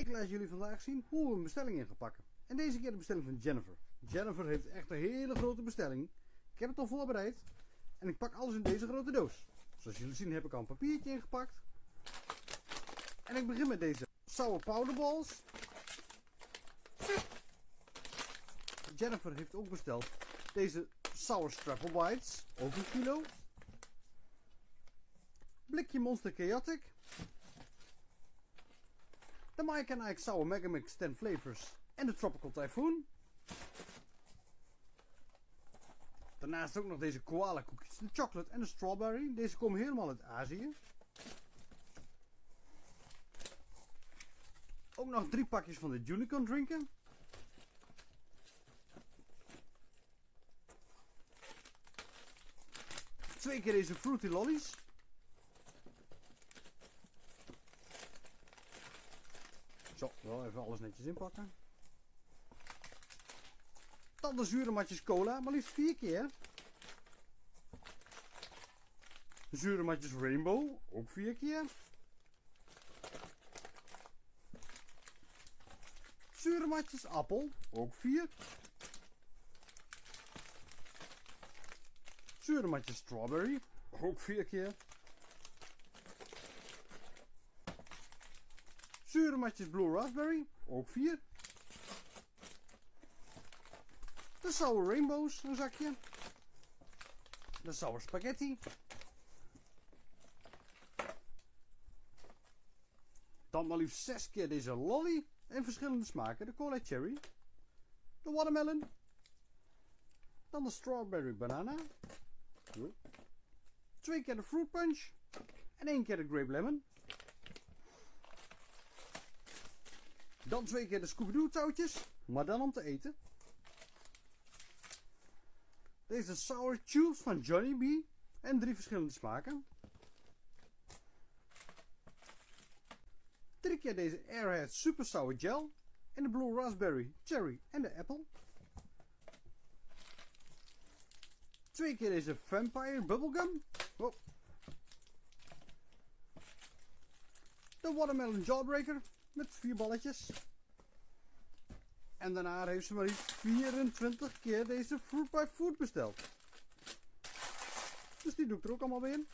Ik laat jullie vandaag zien hoe we een bestelling in gaan pakken. En deze keer de bestelling van Jennifer. Jennifer heeft echt een hele grote bestelling. Ik heb het al voorbereid. En ik pak alles in deze grote doos. Zoals jullie zien heb ik al een papiertje ingepakt. En ik begin met deze sour powderballs. Jennifer heeft ook besteld deze sour strapple bites. Ook een kilo. Blikje Monster Chaotic. De Mike and Ike Sour Mega Mix 10 flavors en de Tropical Typhoon. Daarnaast ook nog deze koala koekjes, de chocolate en de strawberry. Deze komen helemaal uit Azië. Ook nog drie pakjes van de Unicorn drinken. Twee keer deze Fruity Lollies. Zo, wel even alles netjes inpakken. Dan de zure matjes cola, maar liefst vier keer. Zure matjes rainbow, ook vier keer. Zure matjes appel, ook vier. Zure matjes strawberry, ook vier keer. Zure matjes Blue Raspberry, ook 4. De Sour Rainbows, een zakje. De Sour Spaghetti. Dan maar liefst 6 keer deze lolly in verschillende smaken. De Cola Cherry. De Watermelon. Dan de Strawberry Banana. Twee keer de Fruit Punch. En één keer de Grape Lemon. Dan twee keer de Scooby-Doo touwtjes, maar dan om te eten. Deze Sour Tubes van Johnny B. En drie verschillende smaken. Drie keer deze Airhead Super Sour Gel. En de Blue Raspberry, Cherry en de Apple. Twee keer deze Vampire Bubblegum. Oh. De Watermelon Jawbreaker met vier balletjes. En daarna heeft ze maar liefst 24 keer deze Fruit by Food besteld. Dus die doe ik er ook allemaal weer in.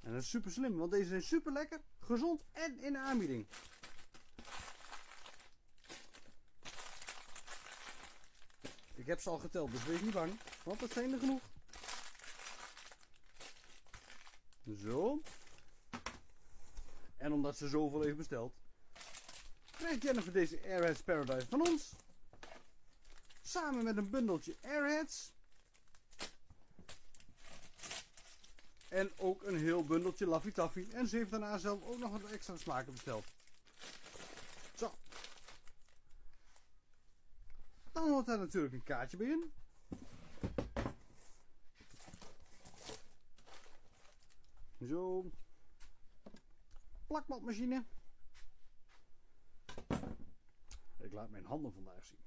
En dat is super slim, want deze zijn super lekker, gezond en in de aanbieding. Ik heb ze al geteld, dus wees niet bang, want dat zijn er genoeg. Zo. En omdat ze zoveel heeft besteld, krijgt Jennifer deze Airheads Paradise van ons. Samen met een bundeltje Airheads. En ook een heel bundeltje Laffy Taffy. En ze heeft daarna zelf ook nog wat extra smaken besteld. Zo. Dan hoort daar natuurlijk een kaartje bij in. Zo plakbandmachine. Ik laat mijn handen vandaag zien.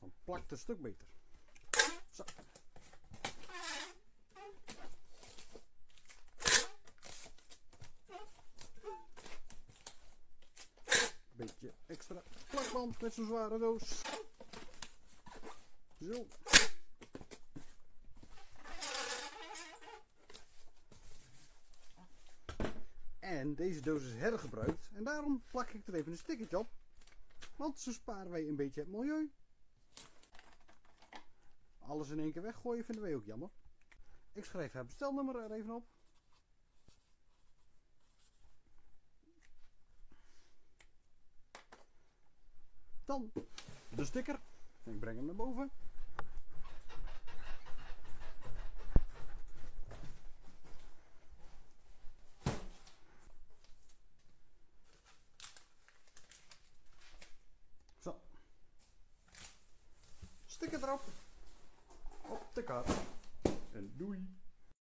Dan plakt het een stuk beter. Zo. Beetje extra plakband met zo'n zware doos. Zo. En deze doos is hergebruikt en daarom plak ik er even een stickertje op. Want zo sparen wij een beetje het milieu. Alles in één keer weggooien vinden wij ook jammer. Ik schrijf het bestelnummer er even op. Dan de sticker. Ik breng hem naar boven. Sticker erop op de kaart. En doei!